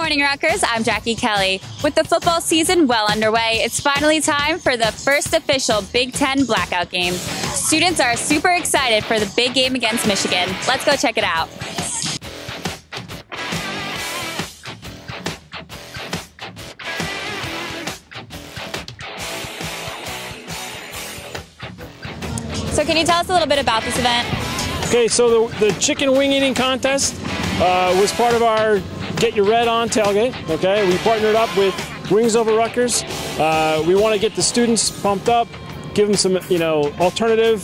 morning, Rutgers. I'm Jackie Kelly. With the football season well underway, it's finally time for the first official Big Ten blackout game. Students are super excited for the big game against Michigan. Let's go check it out. So, can you tell us a little bit about this event? Okay, so the, the chicken wing eating contest uh, was part of our Get Your Red On tailgate. Okay, we partnered up with Wings Over Rutgers. Uh, we want to get the students pumped up, give them some, you know, alternative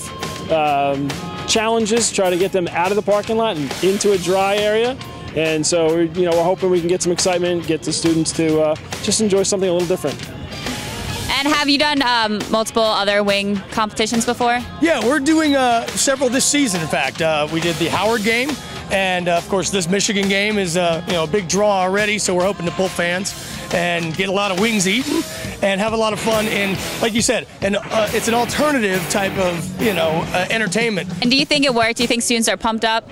um, challenges, try to get them out of the parking lot and into a dry area. And so, you know, we're hoping we can get some excitement, get the students to uh, just enjoy something a little different. And have you done um, multiple other wing competitions before? Yeah, we're doing uh, several this season. In fact, uh, we did the Howard game, and uh, of course, this Michigan game is uh, you know a big draw already. So we're hoping to pull fans and get a lot of wings eaten and have a lot of fun. And like you said, and uh, it's an alternative type of you know uh, entertainment. And do you think it worked? Do you think students are pumped up?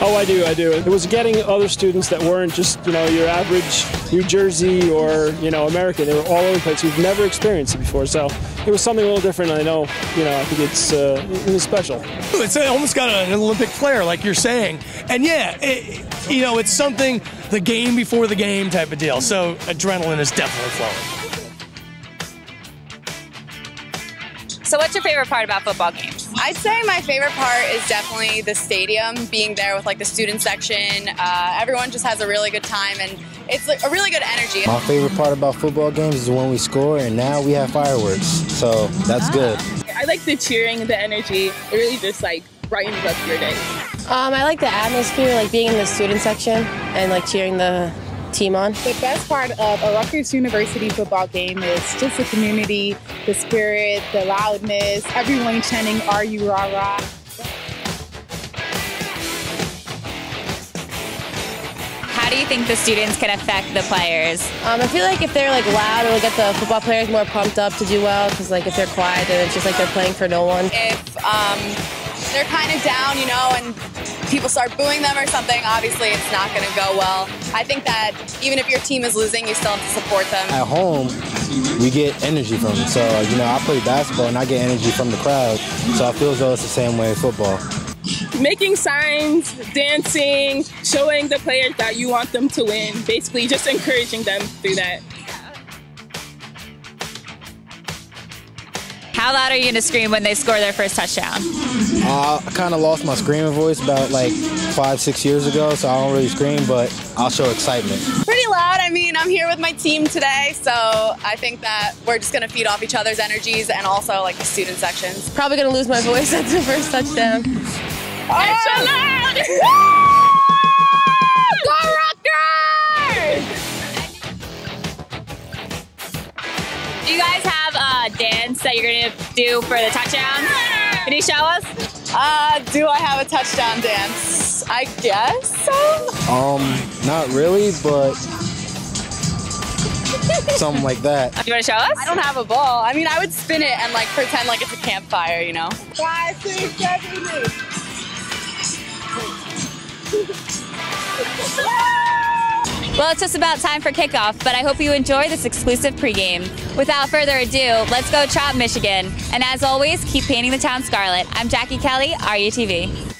Oh, I do, I do. It was getting other students that weren't just, you know, your average New Jersey or, you know, American. They were all over the place who've never experienced it before. So it was something a little different. I know, you know, I think it's, uh, it was special. It's almost got an Olympic flair, like you're saying. And yeah, it, you know, it's something, the game before the game type of deal. So adrenaline is definitely flowing. So, what's your favorite part about football games? I'd say my favorite part is definitely the stadium, being there with like the student section. Uh, everyone just has a really good time, and it's like a really good energy. My favorite part about football games is when we score, and now we have fireworks, so that's good. I like the cheering, the energy. It really just like brightens up your day. Um, I like the atmosphere, like being in the student section and like cheering the team on. The best part of a Rutgers University football game is just the community, the spirit, the loudness, everyone chanting "Are you rah rah?" How do you think the students can affect the players? Um, I feel like if they're like loud, it'll get the football players more pumped up to do well. Because like if they're quiet, then it's just like they're playing for no one. If um, they're kind of down, you know, and people start booing them or something, obviously it's not going to go well. I think that even if your team is losing, you still have to support them. At home, we get energy from. So, you know, I play basketball and I get energy from the crowd. So I feel as though it's the same way in football. Making signs, dancing, showing the players that you want them to win, basically just encouraging them through that. How loud are you going to scream when they score their first touchdown? Uh, I kind of lost my screaming voice about like five, six years ago, so I don't really scream, but I'll show excitement. Pretty loud. I mean, I'm here with my team today, so I think that we're just going to feed off each other's energies and also like the student sections. Probably gonna lose my voice at the first touchdown. Extra loud! Go Rutgers! Do you guys have a dance that you're going to do for the touchdown? Can you show us? Uh, do I have a touchdown dance? I guess so. Um, not really, but something like that. You want to show us? I don't have a ball. I mean, I would spin it and like pretend like it's a campfire, you know? Five, six, seven, eight. Well, it's just about time for kickoff, but I hope you enjoy this exclusive pregame. Without further ado, let's go chop Michigan. And as always, keep painting the town scarlet. I'm Jackie Kelly, RUTV.